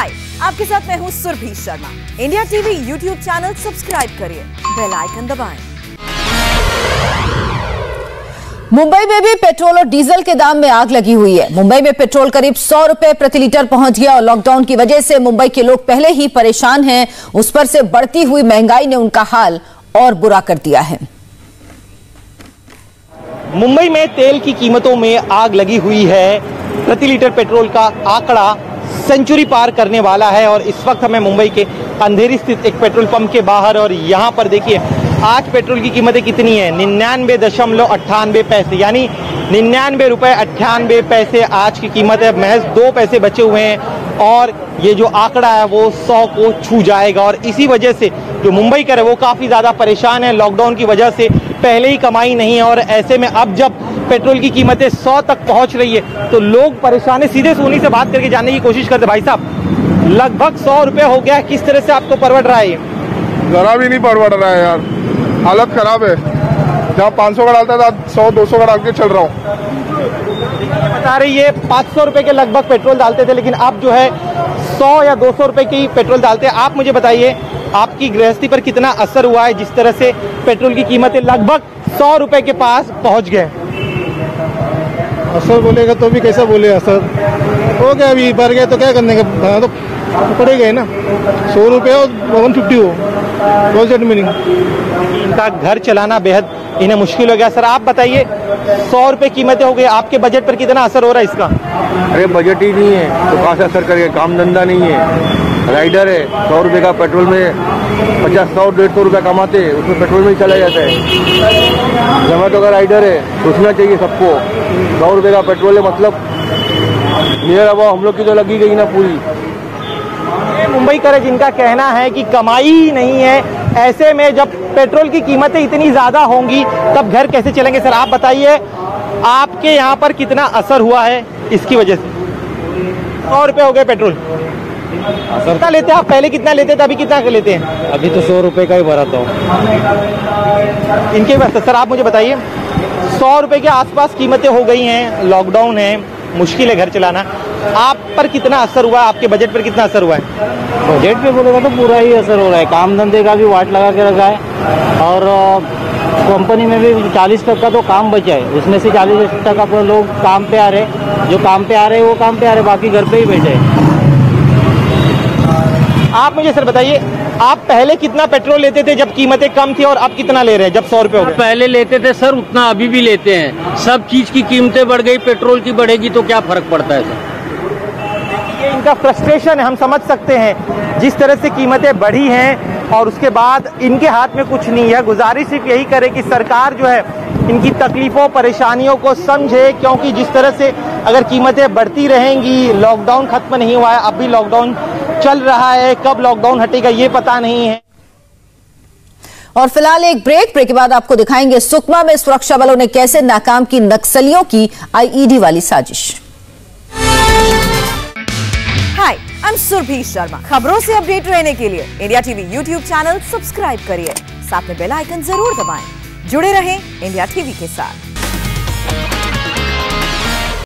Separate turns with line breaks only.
हाय आपके साथ मैं हूँ Surabhi Sharma. India TV YouTube channel subscribe करिए बेल आइकन दबाएँ।
मुंबई में भी पेट्रोल और डीजल के दाम में आग लगी हुई है। मुंबई में पेट्रोल करीब सौ रुपए प्रति लीटर पहुँच गया और लॉकडाउन की वजह से मुंबई के लोग पहले ही परेशान हैं। उस पर से बढ़ती हुई महँगाई ने उनका हाल और बुरा कर दिया है।
मुंबई में तेल की कीमतों में आग लगी हुई है। प्रति लीटर पेट्रोल का आंकड़ा सेंचुरी पार करने वाला है और इस वक्त हमें मुंबई के अंधेरी स्थित एक पेट्रोल पंप के बाहर और यहाँ पर देखिए, आज पेट्रोल की कीमतें कितनी है? निन्यानवे दशमलव अट्ठानवे पैसे, यानी निन्यानवे रुपए अट्ठानवे पैसे आज की कीमत है। महज दो पैसे बचे हुए हैं और ये जो आंकड़ा है वो सौ को छू जाएगा और इसी वजह से जो मुंबई कर है वो काफ़ी ज़्यादा परेशान है। लॉकडाउन की वजह से पहले ही कमाई नहीं है और ऐसे में अब जब पेट्रोल की कीमतें सौ तक पहुँच रही है। तो लोग परेशान है। सीधे सोनी से बात करके जानने की कोशिश करते भाई साहब लगभग सौ रुपये हो गया है। किस तरह से आपको परवड़ रहा है? ये
जरा भी नहीं परवड़ रहा है यार। हालत खराब है। जहाँ 500 का डालता था सौ दो सौ का डाल के चल रहा हूँ।
बता रही है पाँच सौ रुपये के लगभग पेट्रोल डालते थे लेकिन अब जो है सौ या दो सौ रुपये की पेट्रोल डालते हैं। आप मुझे बताइए आपकी गृहस्थी पर कितना असर हुआ है? जिस तरह से पेट्रोल की कीमतें लगभग सौ रुपये के पास पहुँच गए
असर बोलेगा तो भी कैसा बोले असर? हो गया अभी भर गया तो क्या करने का? भाड़ा तो पड़ेगा ही ना। सौ रुपये और वन फिफ्टी हो प्रोजेक्ट मीनिंग
इनका घर चलाना बेहद इन्हें मुश्किल हो गया। सर आप बताइए सौ रुपये कीमतें हो गई। आपके बजट पर कितना असर हो रहा है इसका?
अरे बजट ही नहीं है। तो कहाँ से असर करेगा काम धंधा नहीं है। राइडर है सौ रुपये का पेट्रोल में पचास सौ डेढ़ सौ रुपया कमाते हैं उसमें पेट्रोल में ही चला जाता है। जोमेटो का राइडर है सोचना चाहिए सबको। सौ रुपये का पेट्रोल है मतलब नियर अबाउ हम लोग की तो लगी गई ना पूरी।
मुंबई कर, जिनका कहना है कि कमाई नहीं है, ऐसे में जब पेट्रोल की कीमतें इतनी ज़्यादा होंगी, तब घर कैसे चलेंगे? सर, आप बताइए, आपके यहाँ पर कितना असर हुआ है इसकी वजह से? सौ रुपये हो गए पेट्रोल। कितना लेते हैं आप? पहले कितना लेते थे अभी कितना लेते हैं?
अभी तो सौ रुपये का ही भरा था।
इनके बस सर आप मुझे बताइए सौ रुपये के आसपास कीमतें हो गई हैं लॉकडाउन है मुश्किल है घर चलाना। आप पर कितना असर हुआ? है आपके बजट पर कितना असर हुआ है?
बजट पे बोलेगा तो पूरा ही असर हो रहा है। काम धंधे का भी वाट लगा के रखा है। और कंपनी में भी चालीस टका तो काम बचा है। उसमें से चालीस टका पर लोग काम पे आ रहे जो काम पे आ रहे हैं वो काम पे आ रहे बाकी घर पे ही बैठे हैं।
आप मुझे सर बताइए आप पहले कितना पेट्रोल लेते थे जब कीमतें कम थी और अब कितना ले रहे हैं? जब सौ रुपये गए।
पहले लेते थे सर उतना अभी भी लेते हैं। सब चीज़ की कीमतें बढ़ गई पेट्रोल की बढ़ेगी तो क्या फ़र्क पड़ता है सर?
ये इनका फ्रस्ट्रेशन है हम समझ सकते हैं। जिस तरह से कीमतें बढ़ी हैं और उसके बाद इनके हाथ में कुछ नहीं है गुजारिश सिर्फ़ यही करे कि सरकार जो है इनकी तकलीफों परेशानियों को समझे क्योंकि जिस तरह से अगर कीमतें बढ़ती रहेंगी लॉकडाउन खत्म नहीं हुआ है अब भी लॉकडाउन चल रहा है कब लॉकडाउन हटेगा ये पता नहीं है।
और फ़िलहाल एक ब्रेक ब्रेक के बाद आपको दिखाएँगे सुकमा में सुरक्षा बलों ने कैसे नाकाम की नक्सलियों की आईईडी वाली साजिश।
Hi I am Surabhi Sharma खबरों से अपडेट रहने के लिए India TV YouTube channel subscribe करिए। साथ में बेल आइकन ज़रूर दबाएँ। जुड़े रहें इंडिया टीवी के साथ।